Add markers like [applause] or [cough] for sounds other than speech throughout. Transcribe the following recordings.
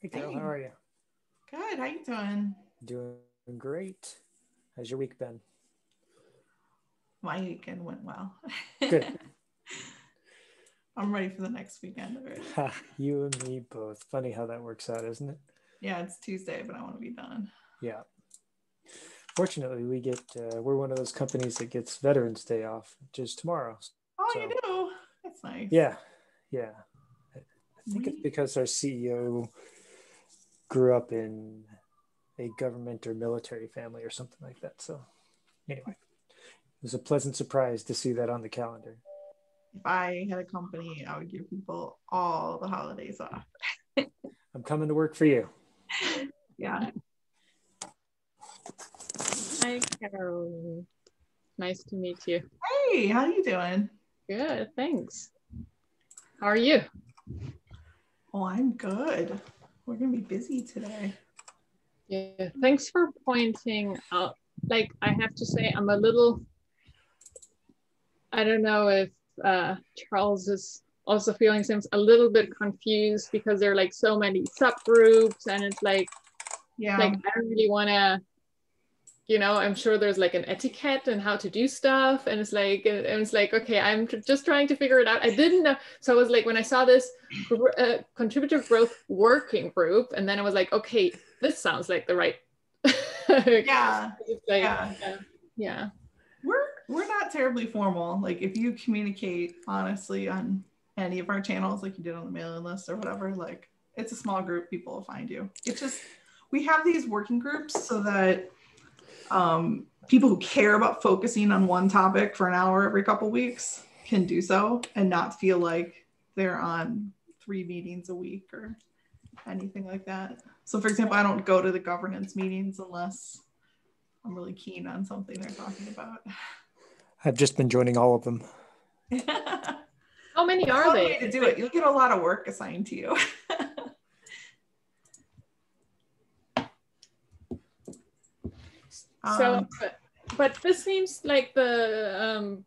Hey, Carol, how are you? Good. How you doing? Doing great. How's your week been? My weekend went well. Good. [laughs] I'm ready for the next weekend already. Ha, you and me both. Funny how that works out, isn't it? Yeah, it's Tuesday, but I want to be done. Yeah. Fortunately, we get uh, we're one of those companies that gets Veterans Day off, which is tomorrow. Oh, So- you do? That's nice. Yeah, yeah. I I think it's because our CEO grew up in a government or military family or something like that. So, anyway, it was a pleasant surprise to see that on the calendar. If I had a company, I would give people all the holidays off. [laughs] I'm coming to work for you. [laughs] Yeah. Hi, Carol. Nice to meet you. Hey, how are you doing? Good, thanks. How are you? Oh, I'm good. We're gonna be busy today. Yeah, thanks for pointing out. Like, I have to say, I'm a little, I don't know if uh, Charles is also feeling seems a little bit confused because there are like so many subgroups, and it's like, Yeah. like I don't really want to you know i'm sure there's like an etiquette and how to do stuff and it's like and it's like okay i'm tr- just trying to figure it out i didn't know so i was like when i saw this uh, contributor growth working group and then i was like okay this sounds like the right [laughs] yeah. Like, Yeah. yeah yeah We're we're not terribly formal. Like if you communicate honestly on any of our channels, like you did on the mailing list or whatever, like it's a small group, people will find you. It's just we have these working groups so that um, people who care about focusing on one topic for an hour every couple weeks can do so and not feel like they're on three meetings a week or anything like that. So, for example, I don't go to the governance meetings unless I'm really keen on something they're talking about. I've just been joining all of them. [laughs] how many That's are one they way to do it. You'll get a lot of work assigned to you. [laughs] so Um, but, but this seems like the um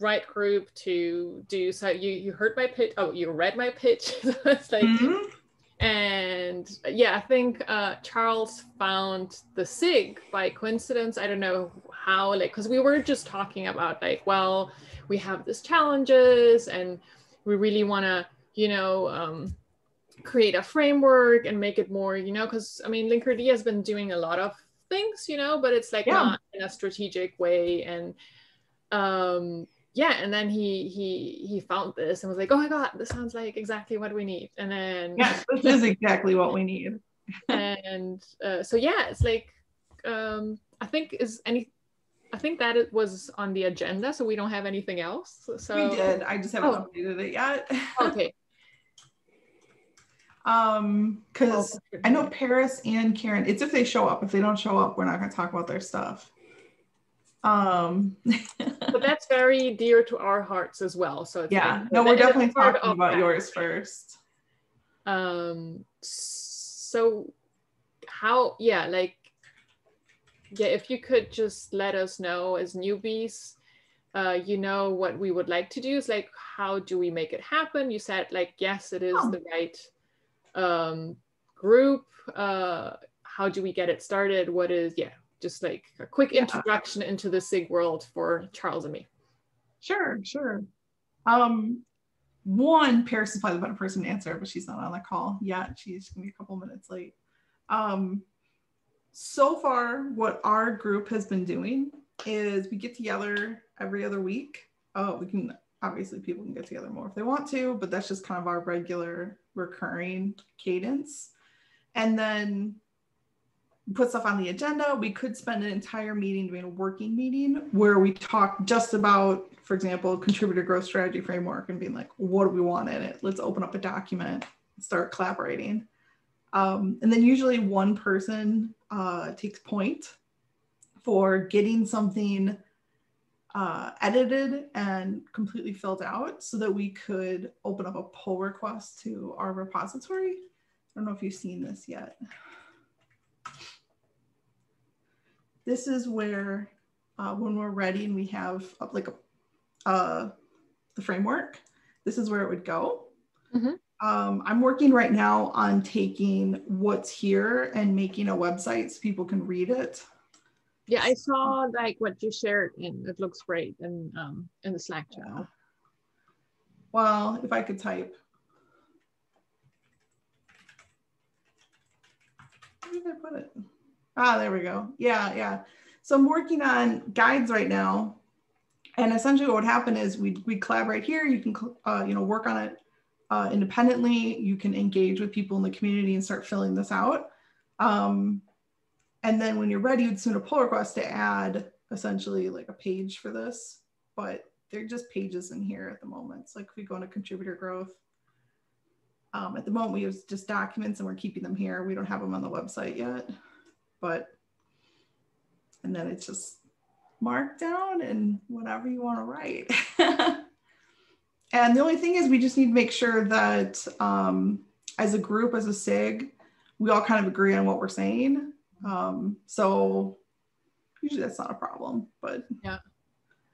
right group to do so you you heard my pitch oh you read my pitch [laughs] it's like mhm. and yeah i think uh charles found the sig by coincidence i don't know how like because we were just talking about like well we have these challenges and we really want to you know um create a framework and make it more you know because i mean linkerd has been doing a lot of things you know but it's like Yeah. not in a strategic way and um yeah and then he he he found this and was like oh my god this sounds like exactly what we need and then Yes, this is exactly what we need. [laughs] and uh, so yeah it's like um i think is any i think that it was on the agenda so we don't have anything else so we did. I just haven't Oh. updated it yet. [laughs] okay um, because I know Paris and Karen. It's if they show up. If they don't show up, we're not going to talk about their stuff. Um, [laughs] but that's very dear to our hearts as well so it's yeah. like- No, we're definitely talking about that. yours first. um so how yeah like yeah if you could just let us know as newbies uh you know what we would like to do is like how do we make it happen you said like yes it is Oh. the right um group uh how do we get it started what is yeah just like a quick Yeah. introduction into the sig world for charles and me Sure, sure. Um, one, Paris is probably the better person to answer, but she's not on the call yet. She's gonna be a couple minutes late. Um, so far, what our group has been doing is we get together every other week. Oh, we can obviously people can get together more if they want to, but that's just kind of our regular recurring cadence. And then put stuff on the agenda. We could spend an entire meeting doing a working meeting where we talk just about, for example, contributor growth strategy framework and being like, what do we want in it? Let's open up a document, start collaborating. Um, and then usually one person uh, takes point for getting something uh, edited and completely filled out so that we could open up a pull request to our repository. I don't know if you've seen this yet. This is where, uh, when we're ready and we have uh, like a, uh, the framework, this is where it would go. Mhm. Um, I'm working right now on taking what's here and making a website so people can read it. Yeah, I saw like what you shared and it looks great in um in the Slack channel. Well, if I could type. Where did I put it? Ah, there we go. Yeah, yeah. So I'm working on guides right now. And essentially what would happen is we we collaborate here. You can, uh, you know, work on it uh, independently. You can engage with people in the community and start filling this out. Um, and then when you're ready, you'd send a pull request to add essentially like a page for this. But they're just pages in here at the moment. It's like if we go into contributor growth, um, at the moment we use just documents and we're keeping them here. We don't have them on the website yet, but, and then it's just markdown and whatever you want to write. [laughs] and the only thing is we just need to make sure that um, as a group, as a SIG, we all kind of agree on what we're saying. Um, so usually that's not a problem, but yeah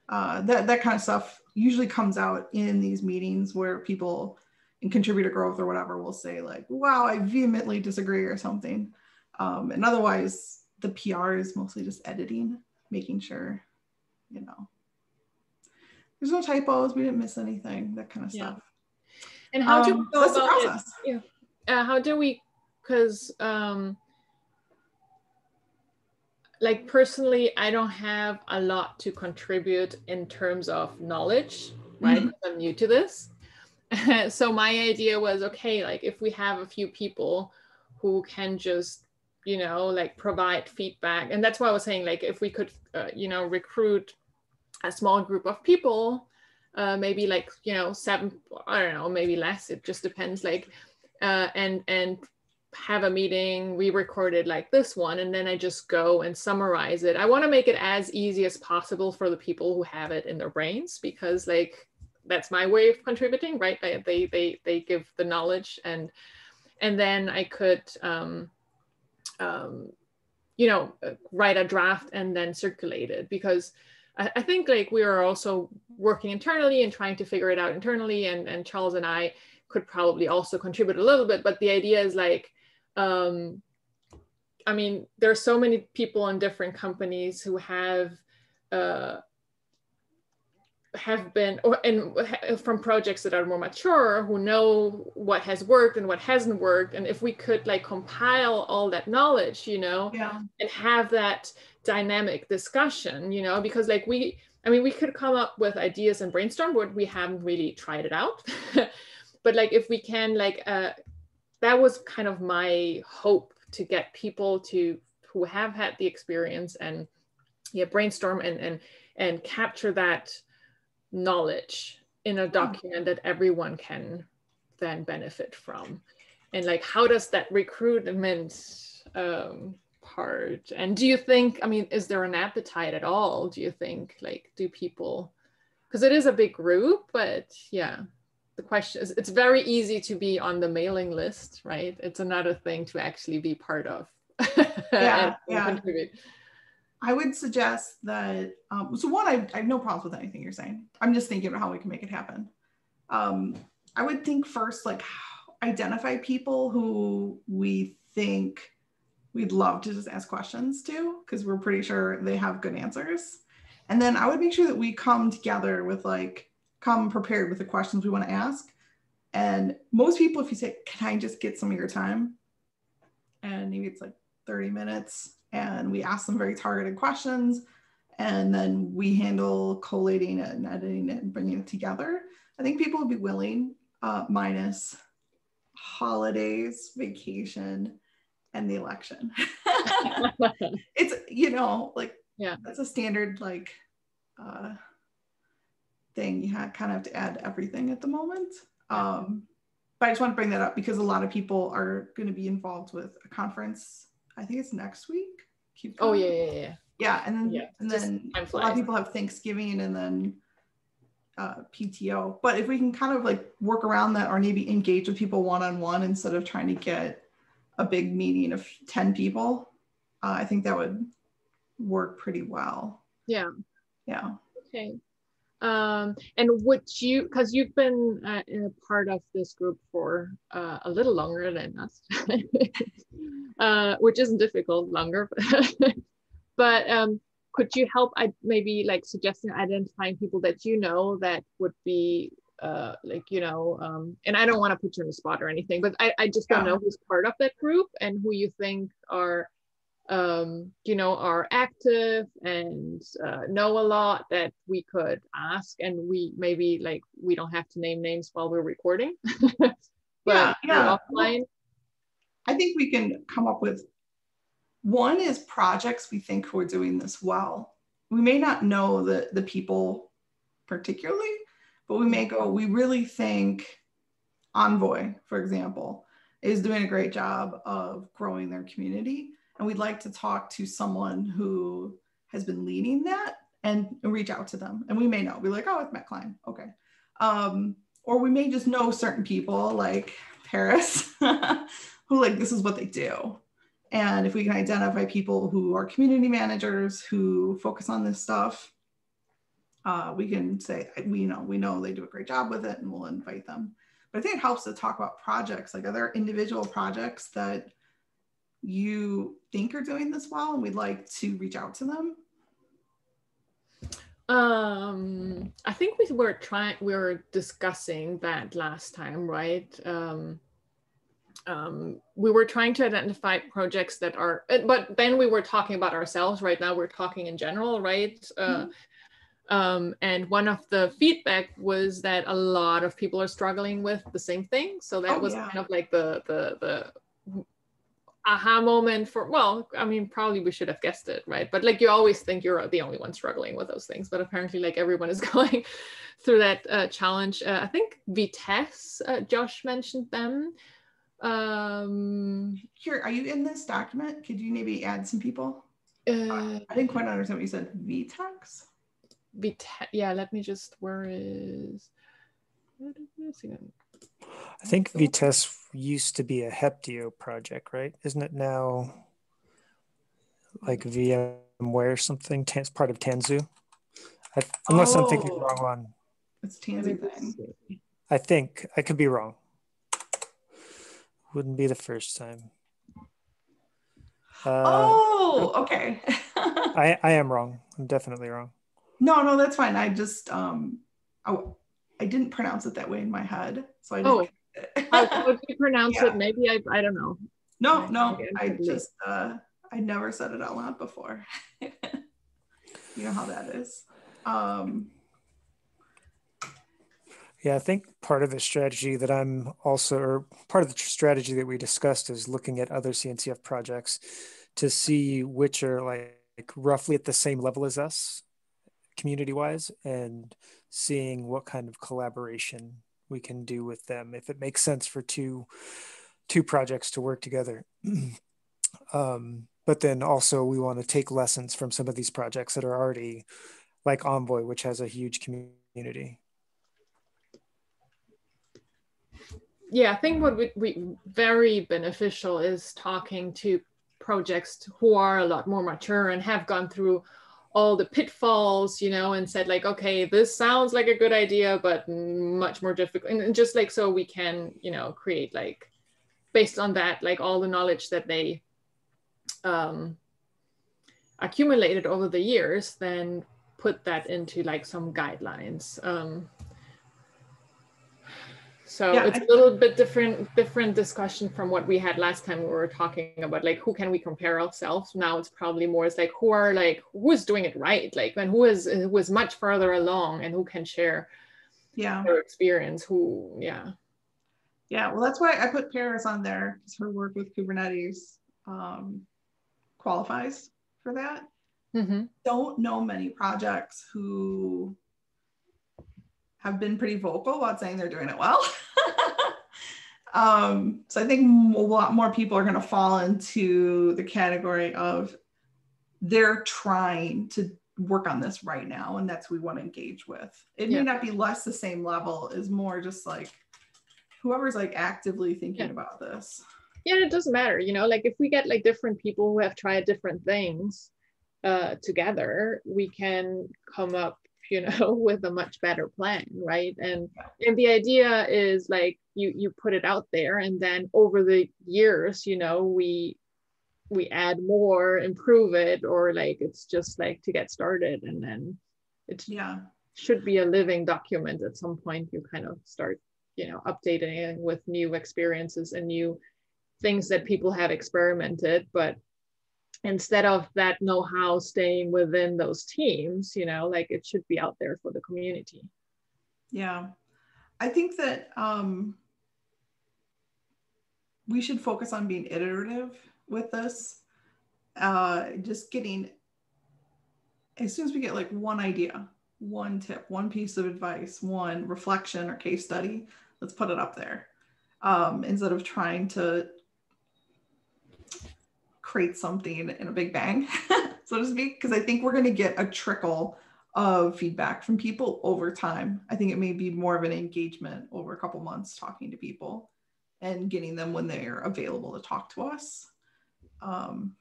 uh, that that kind of stuff usually comes out in these meetings where people in contributor growth or whatever will say like, "Wow, I vehemently disagree" or something. Um, and otherwise, the PR is mostly just editing, making sure, you know, there's no typos, we didn't miss anything, that kind of yeah. stuff. And how do um, we go about process. it? Yeah. Uh, how do we? Because um, like personally i don't have a lot to contribute in terms of knowledge right mm-hmm. i'm new to this [laughs] so my idea was okay like if we have a few people who can just you know like provide feedback and that's why i was saying like if we could uh, you know recruit a small group of people uh, maybe like you know seven i don't know maybe less it just depends like uh, and and have a meeting, we recorded like this one, and then I just go and summarize it. I want to make it as easy as possible for the people who have it in their brains because like that's my way of contributing, right? They they they, they give the knowledge and and then I could um, um, you know write a draft and then circulate it because I, I think like we are also working internally and trying to figure it out internally and and Charles and I could probably also contribute a little bit but the idea is like um, I mean, there are so many people in different companies who have uh, have been or and from projects that are more mature who know what has worked and what hasn't worked and if we could like compile all that knowledge you know yeah. and have that dynamic discussion you know because like we i mean we could come up with ideas and brainstorm but we haven't really tried it out [laughs] but like if we can like uh, that was kind of my hope to get people to who have had the experience and yeah brainstorm and and and capture that knowledge in a hmm. document that everyone can then benefit from. And like how does that recruitment um, part and do you think i mean is there an appetite at all do you think? Like do people because it is a big group but yeah the question is it's very easy to be on the mailing list right? It's another thing to actually be part of [laughs] yeah, yeah. contribute. I would suggest that um, so one I, I, have no problems with anything you're saying. I'm just thinking about how we can make it happen. Um, i would think first like [sighs] identify people who we think we'd love to just ask questions to because we're pretty sure they have good answers. And then i would make sure that we come together with like come prepared with the questions we want to ask. And most people, if you say, Can I just get some of your time? And maybe it's like 30 minutes, and we ask them very targeted questions, and then we handle collating it and editing it and bringing it together. I think people would be willing, uh, minus holidays, vacation, and the election. [laughs] [laughs] it's, you know, like, yeah, that's a standard, like, uh, thing. You have, kind of have to add everything at the moment. Um, but I just want to bring that up because a lot of people are going to be involved with a conference. I think it's next week. Keep oh yeah, yeah, yeah. Yeah, and then yeah, and then a lot of people have Thanksgiving and then uh, PTO. But if we can kind of like work around that or maybe engage with people one on one instead of trying to get a big meeting of 10 people, uh, I think that would work pretty well. Yeah. Yeah. Okay. Um, and would you, because you've been uh, a part of this group for uh, a little longer than us, [laughs] uh, which isn't difficult, longer, [laughs] but um, could you help I maybe like suggesting identifying people that you know that would be uh, like you know um, and i don't want to put you on the spot or anything but i, I just don't yeah. know who's part of that group and who you think are um, you know, are active and uh, know a lot that we could ask, and we maybe like we don't have to name names while we're recording, [laughs] but yeah, yeah. offline. I think we can come up with one is projects we think who are doing this well. We may not know the the people particularly, but we may go. We really think Envoy, for example, is doing a great job of growing their community and we'd like to talk to someone who has been leading that and, reach out to them. And we may know, be like, oh, it's Matt Klein. Okay. Um, or we may just know certain people like Paris [laughs] who like this is what they do. And if we can identify people who are community managers who focus on this stuff, uh, we can say we know we know they do a great job with it, and we'll invite them. But I think it helps to talk about projects, like other individual projects that you think are doing this well and we'd like to reach out to them? Um, I think we were trying, we were discussing that last time, right? Um, um, we were trying to identify projects that are, but then we were talking about ourselves. Right now, we're talking in general, right? Uh, mm-hmm. Um, and one of the feedback was that a lot of people are struggling with the same thing. So that oh, was yeah. kind of like the the the aha moment for well i mean probably we should have guessed it right? But like you always think you're the only one struggling with those things but apparently like everyone is [laughs] going through that uh, challenge. Uh, i think vitess uh, josh mentioned them. Um here are you in this document? Could you maybe add some people? Uh, i didn't quite understand what you said. Vtex vitex yeah let me just where is I think Vitess used to be a Heptio project, right? Isn't it now like VMware or something? It's part of Tanzu. I, unless oh, I'm thinking oh. wrong on. It's Tanzu thing. I think I could be wrong. Wouldn't be the first time. Uh, oh, okay. [laughs] I I am wrong. I'm definitely wrong. No, no, that's fine. I just um, I, I didn't pronounce it that way in my head, so I didn't. Oh, how [laughs] would you pronounce yeah. it? Maybe I, I don't know. No, no, I just uh, I never said it out loud before. [laughs] you know how that is. Um, yeah, I think part of the strategy that I'm also, or part of the strategy that we discussed is looking at other CNCF projects to see which are like, like roughly at the same level as us community wise and seeing what kind of collaboration we can do with them if it makes sense for two two projects to work together. [clears throat] Um, but then also we want to take lessons from some of these projects that are already like envoy which has a huge community. Yeah i think what would be very beneficial is talking to projects who are a lot more mature and have gone through all the pitfalls, you know, and said like, okay, this sounds like a good idea, but much more difficult. And just like so we can, you know, create like based on that, like all the knowledge that they um, accumulated over the years, then put that into like some guidelines. Um, so yeah, it's a little bit different different discussion from what we had last time we were talking about like who can we compare ourselves? Now it's probably more it's like who are like who is doing it right? Like and who is who is much further along and who can share yeah. their experience who yeah. Yeah well that's why i put paris on there because her work with kubernetes um, qualifies for that. Mm-hmm. don't know many projects who have been pretty vocal about saying they're doing it well. [laughs] um, so I think a lot more people are going to fall into the category of they're trying to work on this right now, and that's we want to engage with. It yeah. may not be less the same level, is more just like whoever's like actively thinking yeah. about this. Yeah, it doesn't matter, you know, like if we get like different people who have tried different things uh, together, we can come up you know [laughs] with a much better plan right? And and the idea is like you you put it out there and then over the years you know we we add more improve it or like it's just like to get started and then it yeah. should be a living document at some point. You kind of start you know updating it with new experiences and new things that people have experimented but instead of that know-how staying within those teams you know like it should be out there for the community. Yeah. I think that um we should focus on being iterative with this uh just getting as soon as we get like one idea one tip one piece of advice one reflection or case study let's put it up there um instead of trying to create something in a big bang, [laughs] so to speak, because I think we're going to get a trickle of feedback from people over time. I think it may be more of an engagement over a couple months talking to people and getting them when they're available to talk to us. Um,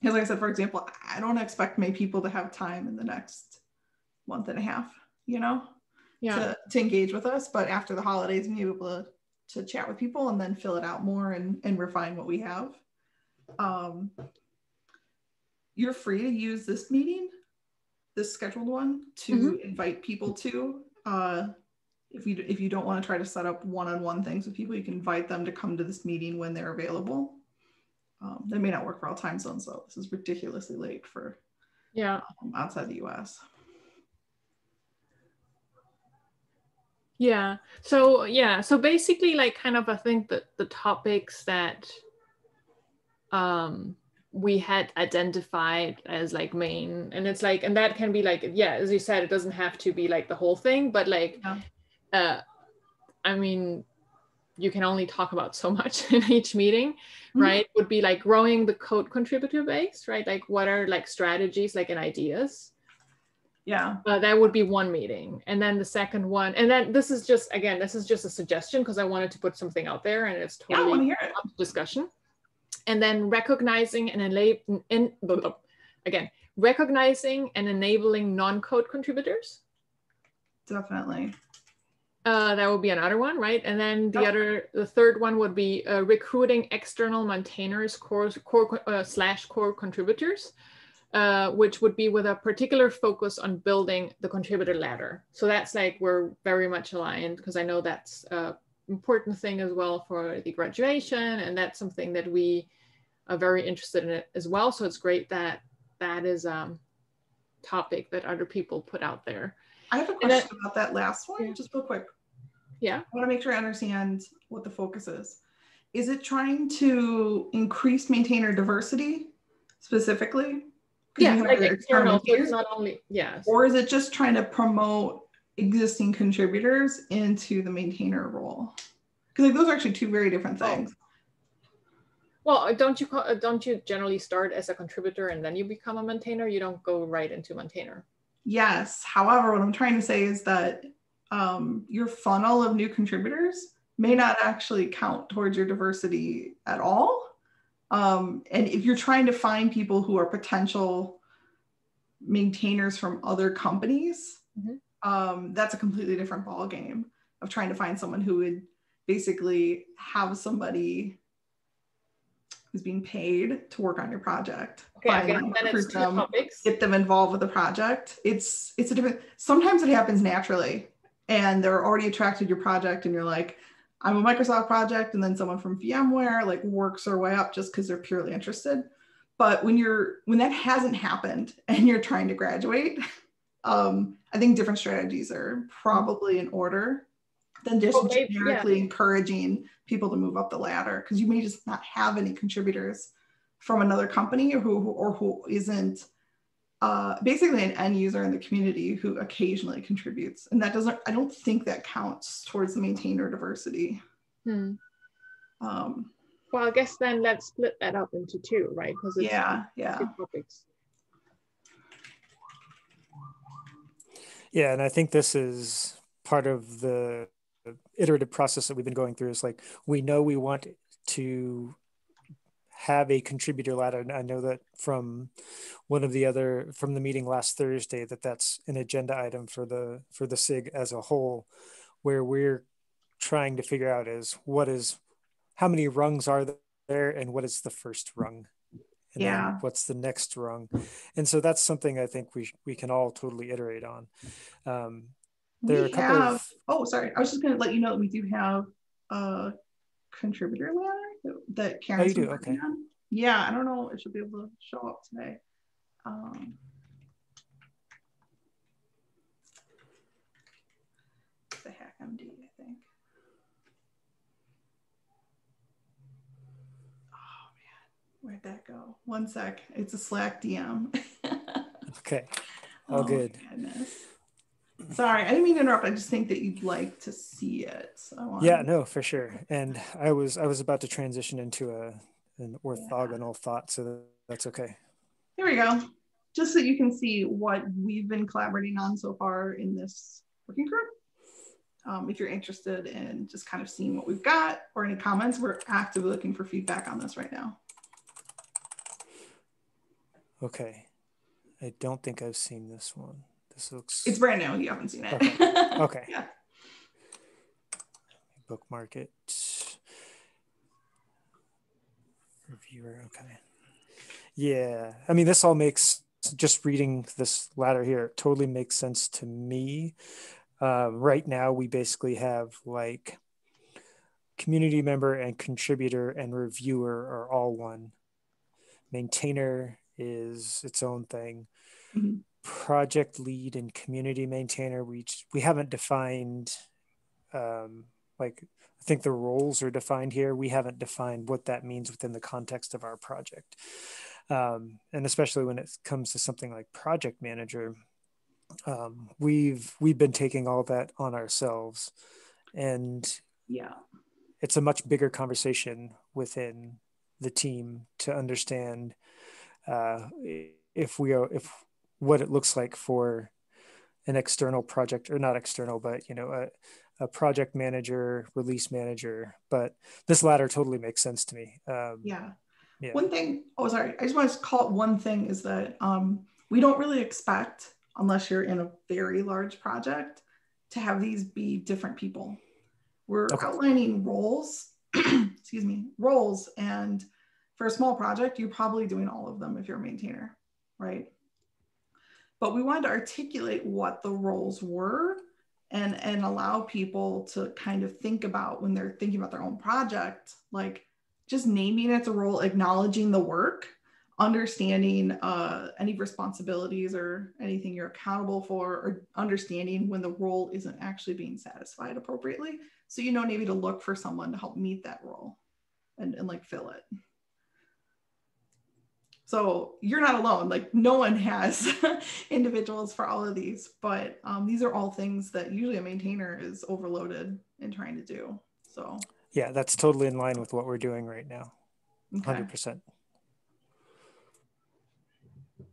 because like I said, for example, I don't expect my people to have time in the next month and a half, you know, yeah. to, to engage with us. But after the holidays, be able to, to chat with people and then fill it out more and, and refine what we have um, you're free to use this meeting, this scheduled one, to mm-hmm. invite people to. Uh, if you if you don't want to try to set up one-on-one things with people, you can invite them to come to this meeting when they're available. Um, that may not work for all time zones, though. This is ridiculously late for yeah um, outside the U.S. Yeah. So yeah. So basically, like, kind of, I think that the topics that um, we had identified as like main and it's like and that can be like yeah as you said it doesn't have to be like the whole thing but like yeah. uh i mean you can only talk about so [laughs] much in each meeting mm-hmm. right? Would be like growing the code contributor base right? Like what are like strategies like and ideas? Yeah. Uh, that would be one meeting. And then the second one and then this is just again this is just a suggestion because i wanted to put something out there and it's totally yeah, discussion and then recognizing and enabling in, again recognizing and enabling non-code contributors. Definitely. Uh, that would be another one right? And then the other the third one would be uh, recruiting external maintainers core, core uh, slash core contributors uh, which would be with a particular focus on building the contributor ladder. So that's like we're very much aligned because i know that's uh, important thing as well for the graduation. And that's something that we are very interested in it as well. So it's great that that is a um, topic that other people put out there. I have a question that, about that last one, yeah. just real quick. Yeah. I want to make sure I understand what the focus is. Is it trying to increase maintainer diversity specifically? Yeah, like external, so it's not only, yes. Or is it just trying to promote existing contributors into the maintainer role. Because like those are actually two very different oh. things. Well don't you call, don't you generally start as a contributor and then you become a maintainer? You don't go right into maintainer. Yes. However what i'm trying to say is that um, your funnel of new contributors may not actually count towards your diversity at all. Um, and if you're trying to find people who are potential maintainers from other companies mm-hmm um, that's a completely different ball game of trying to find someone who would basically have somebody who's being paid to work on your project. Okay, them, then them, topics. Get them involved with the project. It's it's a different. Sometimes it happens naturally, and they're already attracted to your project, and you're like, I'm a Microsoft project, and then someone from VMware like works their way up just because they're purely interested. But when you're when that hasn't happened [laughs] and you're trying to graduate, um, I think different strategies are probably in order than just okay, generically yeah. encouraging people to move up the ladder because you may just not have any contributors from another company or who or who isn't uh, basically an end user in the community who occasionally contributes. And that doesn't i don't think that counts towards the maintainer diversity. Hmm. um, well i guess then let's split that up into two right? Because yeah yeah. topics Yeah, and I think this is part of the iterative process that we've been going through is like we know we want to have a contributor ladder. I know that from one of the other from the meeting last Thursday that that's an agenda item for the for the SIG as a whole, where we're trying to figure out is what is how many rungs are there and what is the first rung and yeah what's the next rung and so that's something i think we we can all totally iterate on um, there we are a couple have, of oh sorry i was just going to let you know that we do have a contributor ladder that, that Karen's Oh, you do? Okay. on. yeah i don't know if she'll be able to show up today um, the HackMD i think oh man where'd that go one sec it's a slack dm [laughs] okay All Oh, good. goodness. Sorry, I didn't mean to interrupt. I just think that you'd like to see it. So yeah no for sure and i was i was about to transition into a an orthogonal thought so that's okay Here we go. Just so you can see what we've been collaborating on so far in this working group. Um, if you're interested in just kind of seeing what we've got or any comments, we're actively looking for feedback on this right now. Okay i don't think i've seen this one this looks It's brand new. You haven't seen it. Okay. [laughs] okay yeah. bookmark it reviewer okay yeah i mean this all makes just reading this ladder here totally makes sense to me um, right now we basically have like community member and contributor and reviewer are all one maintainer is its own thing Mhm. project lead and community maintainer we we haven't defined um, like I think the roles are defined here. We haven't defined what that means within the context of our project. Um, and especially when it comes to something like project manager, um, we've we've been taking all that on ourselves, and Yeah. it's a much bigger conversation within the team to understand uh, if we are if what it looks like for an external project or not external but you know a, a project manager release manager but this ladder totally makes sense to me um, Yeah. Yeah. One thing, oh, sorry. I just want to call it one thing is that um, we don't really expect, unless you're in a very large project, to have these be different people. We're Okay. outlining roles, [clears throat] excuse me, roles. And for a small project, you're probably doing all of them if you're a maintainer, right? But we wanted to articulate what the roles were and, and allow people to kind of think about when they're thinking about their own project, like just naming it's a role, acknowledging the work, understanding uh, any responsibilities or anything you're accountable for, or understanding when the role isn't actually being satisfied appropriately. So you know maybe to look for someone to help meet that role and, and like fill it. So you're not alone. Like no one has [laughs] individuals for all of these, but um, these are all things that usually a maintainer is overloaded in trying to do. So yeah that's totally in line with what we're doing right now okay. 100%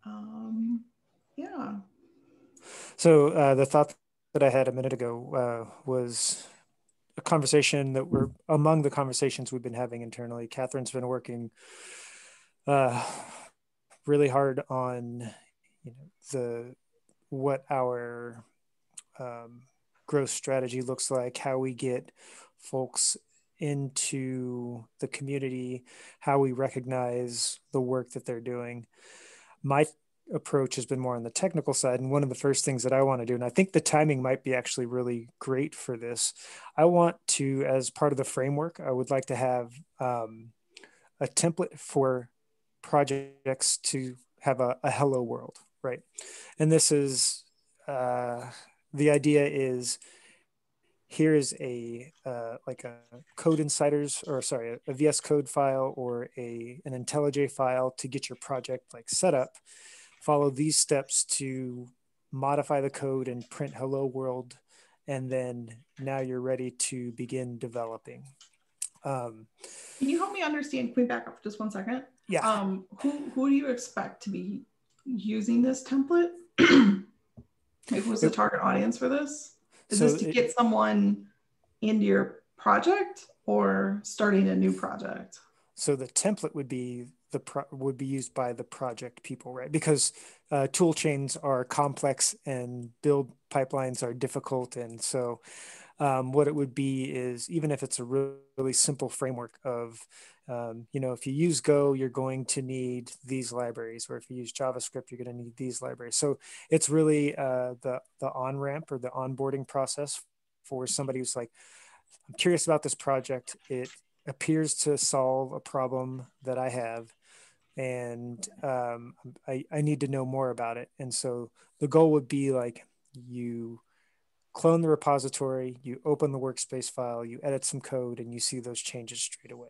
Um, yeah. So uh, the thought that I had a minute ago uh, was a conversation that we're among the conversations we've been having internally. Catherine's been working uh, really hard on you know the what our um, growth strategy looks like, how we get folks into the community, how we recognize the work that they're doing. My approach has been more on the technical side. And one of the first things that I want to do, and I think the timing might be actually really great for this, I want to, as part of the framework, I would like to have um, a template for projects to have a, a hello world, right? And this is uh, the idea is here is a uh, like a code insiders or sorry a, a vs code file or a an intellij file to get your project like set up follow these steps to modify the code and print hello world and then now you're ready to begin developing um, Can you help me understand? Can we back up just one second? Yeah Um, who who do you expect to be using this template? [clears throat] like, who's the target audience for this? Is So this to it- get someone into your project or starting a new project? So the template would be the pro- would be used by the project people, right? Because uh, tool chains are complex and build pipelines are difficult, and so um, what it would be is even if it's a really, simple framework of um, you know if you use go you're going to need these libraries or if you use javascript you're going to need these libraries. So it's really uh, the the on ramp or the onboarding process for somebody who's like i'm curious about this project. It appears to solve a problem that i have and um, I, I need to know more about it and so the goal would be like you clone the repository, you open the workspace file, you edit some code, and you see those changes straight away.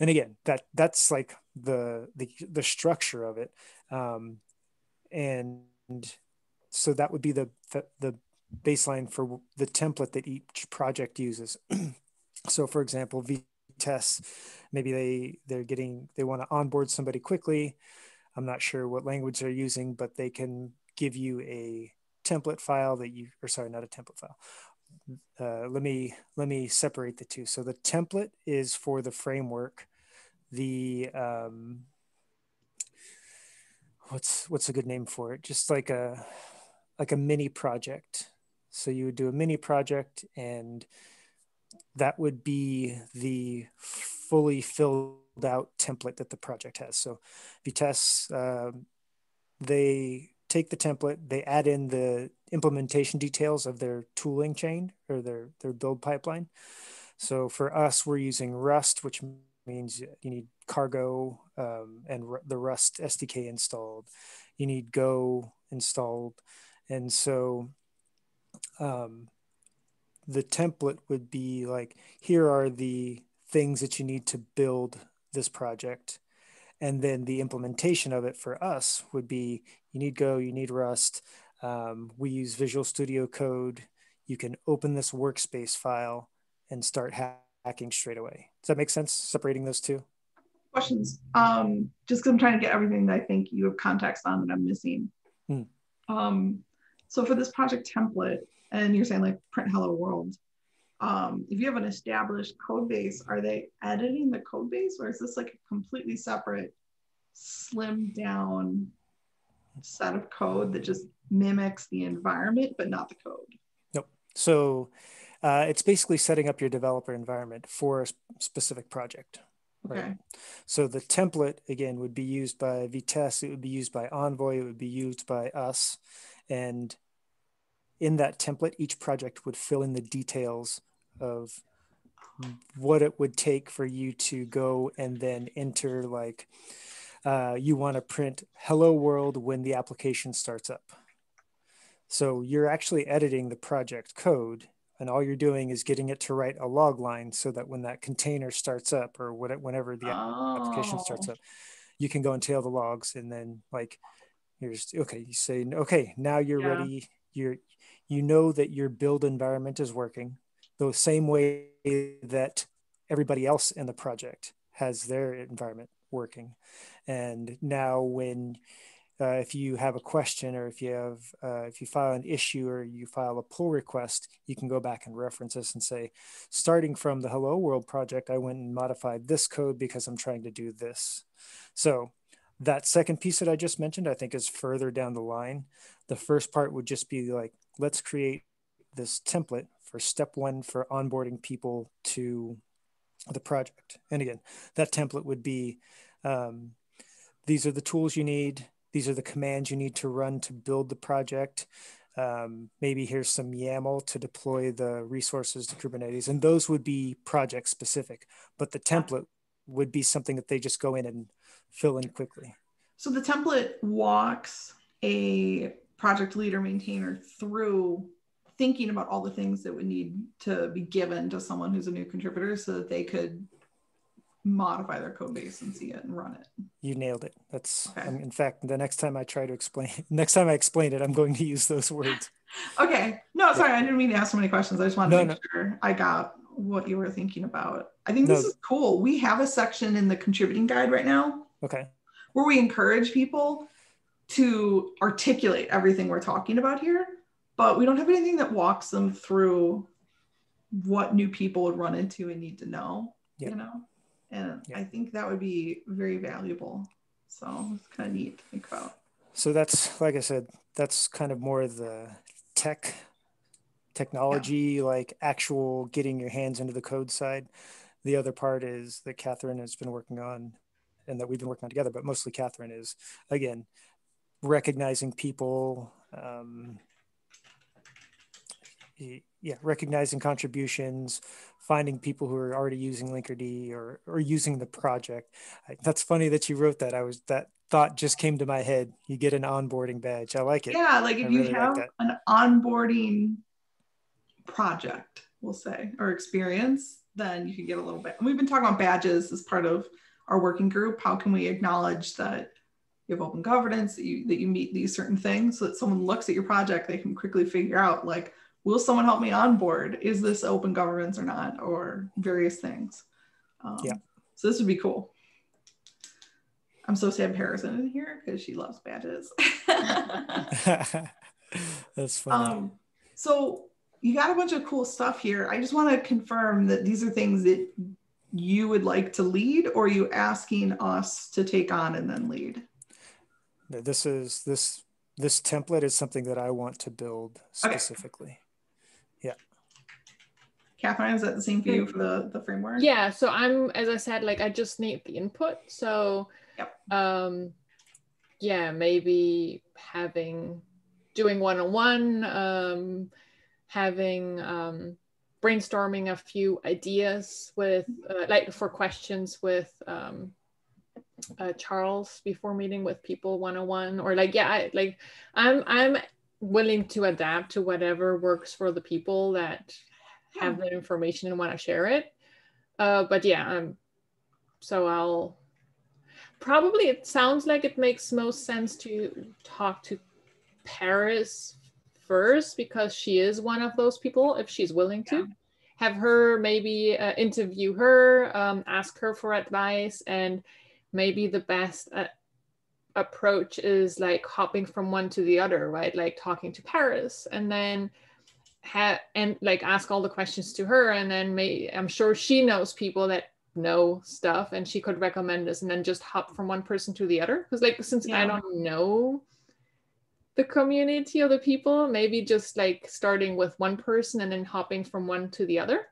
And again, that that's like the the, the structure of it, um, and so that would be the, the the baseline for the template that each project uses. [clears throat] so, for example, Vitess, maybe they they're getting they want to onboard somebody quickly. I'm not sure what language they're using, but they can give you a template file that you, or sorry, not a template file. Uh, let me let me separate the two. So the template is for the framework. The um, what's what's a good name for it? Just like a like a mini project. So you would do a mini project, and that would be the fully filled out template that the project has. So Vitess, uh, they take the template, they add in the implementation details of their tooling chain or their, their build pipeline. So for us, we're using Rust, which means you need cargo um, and the Rust SDK installed. You need Go installed. And so um, the template would be like, here are the things that you need to build this project. And then the implementation of it for us would be you need go you need rust. Um, we use visual studio code. You can open this workspace file and start hacking straight away. Does that make sense separating those two? Questions. Um, just because i'm trying to get everything that i think you have context on that i'm missing. Hmm. um, so for this project template and you're saying like print hello world um, if you have an established code base, are they editing the code base or is this like a completely separate, slimmed down set of code that just mimics the environment but not the code? Nope. So uh, it's basically setting up your developer environment for a specific project. Right? Okay. So the template again would be used by Vitess, it would be used by Envoy, it would be used by us. And in that template, each project would fill in the details of what it would take for you to go and then enter like uh, you want to print hello world when the application starts up so you're actually editing the project code and all you're doing is getting it to write a log line so that when that container starts up or whenever the oh. application starts up you can go and tail the logs and then like here's okay you say okay now you're yeah. ready you're you know that your build environment is working the same way that everybody else in the project has their environment working. And now when uh, if you have a question or if you have uh, if you file an issue or you file a pull request you can go back and reference this and say starting from the hello world project i went and modified this code because i'm trying to do this so that second piece that i just mentioned i think is further down the line the first part would just be like let's create this template for step one for onboarding people to the project. And again, that template would be um, these are the tools you need, these are the commands you need to run to build the project. Um, maybe here's some YAML to deploy the resources to Kubernetes, and those would be project specific. But the template would be something that they just go in and fill in quickly. So the template walks a project leader maintainer through thinking about all the things that would need to be given to someone who's a new contributor so that they could modify their code base and see it and run it. You nailed it. That's okay. in fact the next time I try to explain [laughs] next time I explain it, I'm going to use those words. [laughs] okay. No, sorry, I didn't mean to ask so many questions. I just wanted no, to make no. sure I got what you were thinking about. I think this no. is cool. We have a section in the contributing guide right now. Okay. Where we encourage people to articulate everything we're talking about here but we don't have anything that walks them through what new people would run into and need to know yep. you know And Yeah. I think that would be very valuable. So it's kind of neat to think about. So that's like I said, that's kind of more the tech technology, like actual getting your hands into the code side. The other part is that Catherine has been working on and that we've been working on together, but mostly Catherine is again recognizing people um, yeah, recognizing contributions, finding people who are already using Linkerd or or using the project. I, that's funny that you wrote that. I was that thought just came to my head. You get an onboarding badge. I like it. Yeah, like if I you really have that. an onboarding project, we'll say, or experience, then you can get a little bit. And we've been talking about badges as part of our working group. How can we acknowledge that you have open governance, that you that you meet these certain things, so that someone looks at your project, they can quickly figure out like, will someone help me onboard? Is this open governance or not, or various things. Um, Yeah. So this would be cool. I'm so sad isn't in here because she loves badges. [laughs] [laughs] that's funny. Um, so you got a bunch of cool stuff here. I just want to confirm that these are things that you would like to lead, or are you asking us to take on and then lead? No, this is this this template is something that I want to build specifically. Okay. Yeah. Catherine, is that the same for you for the, the framework? Yeah, so I'm as I said, like I just need the input. So Yep. um yeah, maybe having doing one-on-one, um having um brainstorming a few ideas with uh, like for questions with um uh, Charles before meeting with people one-on-one or like yeah I, like I'm I'm willing to adapt to whatever works for the people that have the information and want to share it. Uh, but yeah um, so I'll probably it sounds like it makes most sense to talk to Paris first because she is one of those people if she's willing to. Yeah. have her maybe uh, interview her um, ask her for advice and maybe the best uh, approach is like hopping from one to the other right? Like talking to paris and then ha- and like ask all the questions to her and then may i'm sure she knows people that know stuff and she could recommend this and then just hop from one person to the other. Because like since i don't know the community of the people maybe just like starting with one person and then hopping from one to the other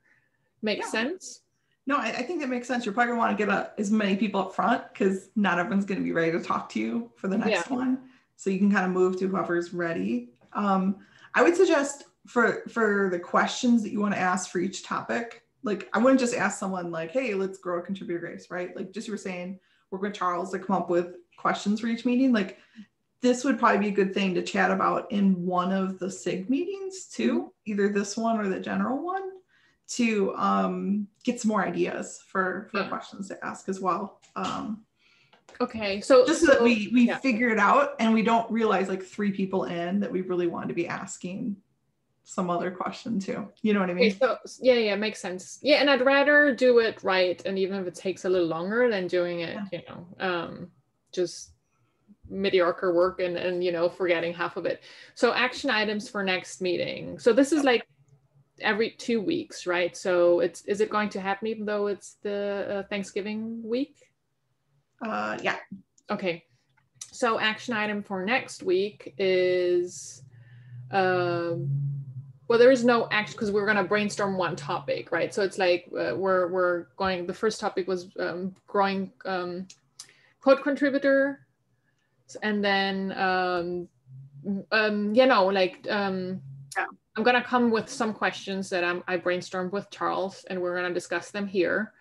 makes Yeah. sense No, I, I think that makes sense. You're probably gonna want to get a, as many people up front because not everyone's gonna be ready to talk to you for the next one. So you can kind of move to whoever's ready. Um, I would suggest for for the questions that you want to ask for each topic, like I wouldn't just ask someone like, hey, let's grow a contributor base, right? Like just you were saying, work with Charles to come up with questions for each meeting. Like this would probably be a good thing to chat about in one of the SIG meetings too, either this one or the general one to um, get some more ideas for, for Yeah. questions to ask as well. Um, okay so just so that we we yeah. figure it out and we don't realize like three people in that we really want to be asking some other question too. You know what I Okay, mean? so yeah, yeah, makes sense. Yeah, and I'd rather do it right, and even if it takes a little longer than doing it, you know, um, just mediocre work and and you know forgetting half of it. So action items for next meeting. So this is like every two weeks, right? So it's is it going to happen even though it's the uh, Thanksgiving week? Uh, yeah. Okay. So action item for next week is um well there is no action because we're going to brainstorm one topic right so it's like uh, we're we're going the first topic was um, growing um, code contributor and then um, um you know like um Yeah. I'm going to come with some questions that I'm, i brainstormed with charles and we're going to discuss them here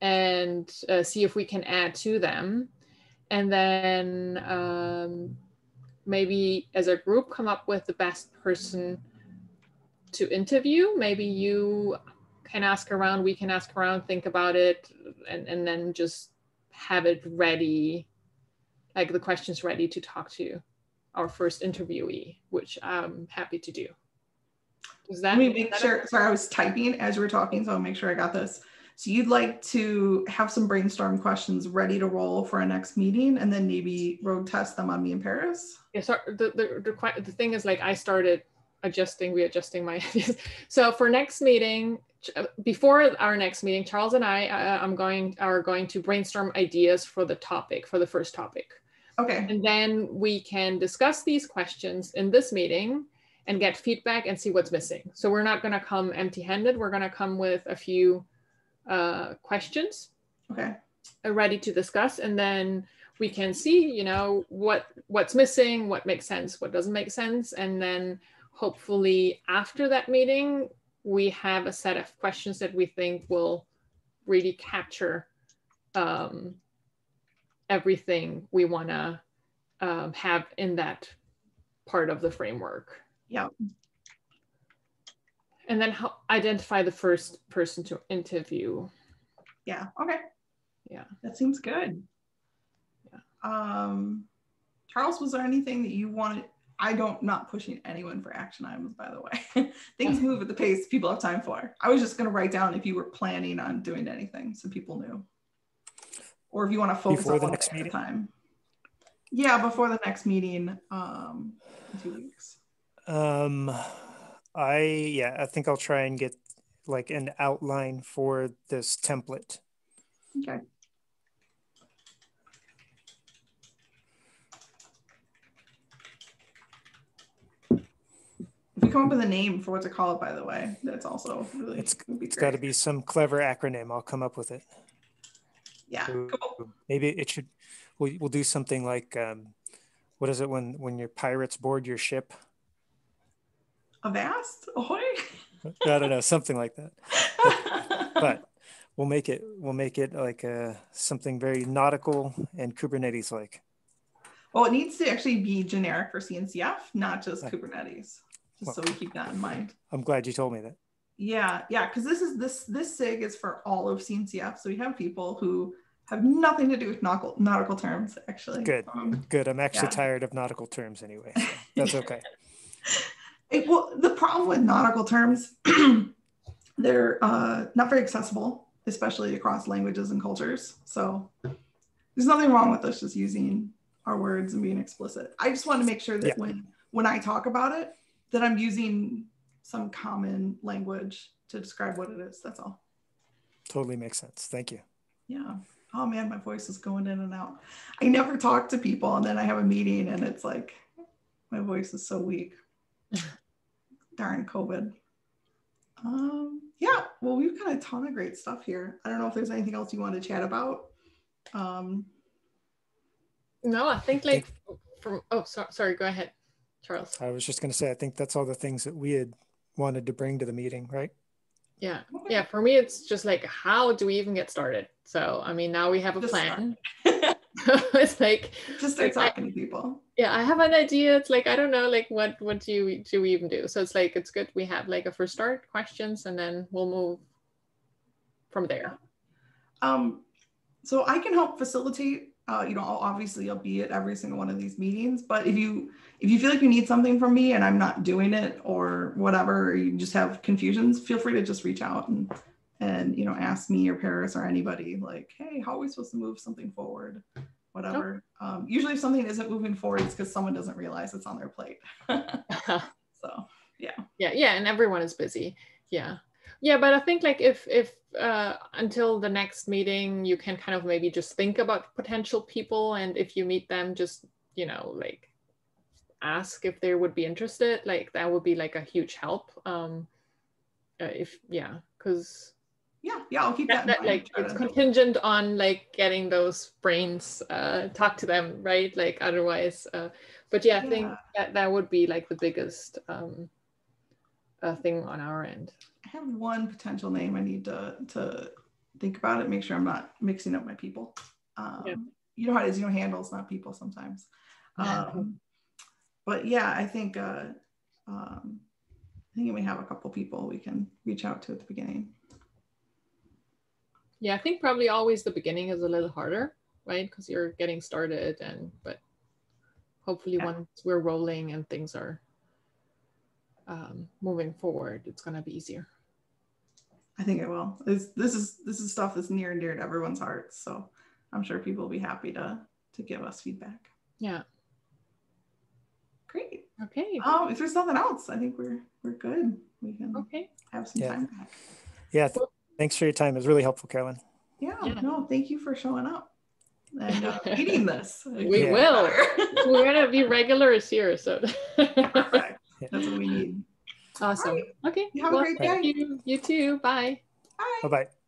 and uh, see if we can add to them. And then um, maybe as a group come up with the best person to interview. Maybe you can ask around we can ask around think about it and, and then just have it ready like the questions ready to talk to our first interviewee which i'm happy to do is that Let me make that- sure. Sorry, I was typing as you were talking, so I'll make sure I got this. So you'd like to have some brainstorm questions ready to roll for our next meeting, and then maybe road test them on me in Paris. yeah so the, the, the, the thing is like i started adjusting, readjusting my ideas. [laughs] So for next meeting, before our next meeting, Charles and I, uh, I'm going are going to brainstorm ideas for the topic for the first topic. Okay. And then we can discuss these questions in this meeting and get feedback and see what's missing. So we're not going to come empty-handed. We're going to come with a few uh, questions. Okay. Uh, ready to discuss, and then we can see, you know, what what's missing, what makes sense, what doesn't make sense, and then hopefully after that meeting, we have a set of questions that we think will really capture um, everything we want to um, have in that part of the framework. Yeah. And then how, identify the first person to interview. Yeah. Okay. Yeah. That seems good. Yeah. Um, Charles, was there anything that you wanted? I don't not pushing anyone for action items, by the way. [laughs] Things move at the pace people have time for. I was just going to write down if you were planning on doing anything so people knew, or if you want to focus before on the next thing at a meeting. time. Yeah, before the next meeting, um, in two weeks. Um, I yeah, I think I'll try and get like an outline for this template. Okay. If we come up with a name for what to call it, by the way, that's also really It's- It's got to be some clever acronym. I'll come up with it. Yeah, Ooh, cool. Maybe it should. We'll, we'll do something like um, what is it when when your pirates board your ship? Avast, ahoy! [laughs] I don't know, something like that. [laughs] But we'll make it. We'll make it like uh, something very nautical and Kubernetes like. well, it needs to actually be generic for CNCF, not just. Kubernetes. Just Well- so we keep that in mind. I'm glad you told me that. Yeah, yeah, because this is this this SIG is for all of CNCF. So we have people who have nothing to do with nautical nautical terms, actually. Good. Um, Good. I'm actually Yeah. tired of nautical terms anyway. So that's okay. [laughs] It- well, the problem with nautical terms, [clears throat] they're uh, not very accessible, especially across languages and cultures. So there's nothing wrong with us just using our words and being explicit. I just want to make sure that Yeah. when when I talk about it, that I'm using some common language to describe what it is. That's all. Totally makes sense. Thank you. Yeah. Oh man, my voice is going in and out. I never talk to people, and then I have a meeting, and it's like my voice is so weak. [laughs] Darn COVID. Um, yeah. Well, we've got a ton of great stuff here. I don't know if there's anything else you want to chat about. Um, No, I think like from oh so, sorry, go ahead, Charles. I was just going to say, I think that's all the things that we had wanted to bring to the meeting, right? Yeah. Yeah, for me it's just like how do we even get started? So I mean now we have a Just plan. [laughs] [laughs] it's like just start Like, I- talking to people. yeah, I have an idea. It's like I don't know like what what do we do we even do? So it's like it's good we have like a first start questions and then we'll move from there. Um, so I can help facilitate. Uh, you know, I'll, obviously I'll be at every single one of these meetings. But if you if you feel like you need something from me and I'm not doing it or whatever, or you just have confusions, feel free to just reach out and and you know ask me or Paris or anybody like, hey, how are we supposed to move something forward? Whatever. Um, usually, if something isn't moving forward, it's because someone doesn't realize it's on their plate. [laughs] [laughs] so yeah. yeah yeah and everyone is busy yeah yeah but i think like if if uh until the next meeting you can kind of maybe just think about potential people and if you meet them just you know like ask if they would be interested like that would be like a huge help um uh, if yeah because yeah, yeah, I'll keep that, that, in that, mind. like it's contingent on like getting those brains uh talk to them right like otherwise uh but yeah i think that that would be like the biggest um uh, thing on our end I have one potential name I need to to think about it, make sure I'm not mixing up my people. Um, Yeah. You know how it is, you know, handles, not people sometimes. Um, but yeah, I think uh, um, I think we have a couple people we can reach out to at the beginning. Yeah i think probably always the beginning is a little harder right because you're getting started and but hopefully Yeah. once we're rolling and things are um, moving forward it's going to be easier I think it will. This this is this is stuff that's near and dear to everyone's hearts. So I'm sure people will be happy to to give us feedback. yeah Great. Okay. Um, if there's nothing else, I think we're we're good. We can Okay. have some Yeah. time back. Yeah. Th- thanks for your time. It was really helpful, Carolyn. Yeah, Yeah. no, thank you for showing up and uh, reading this. [laughs] We Yeah. will. [laughs] We're gonna be regulars here, so [laughs] Perfect. That's what we need. awesome. All right. Okay. You have a great day. you. You too. Bye. Bye. Bye bye.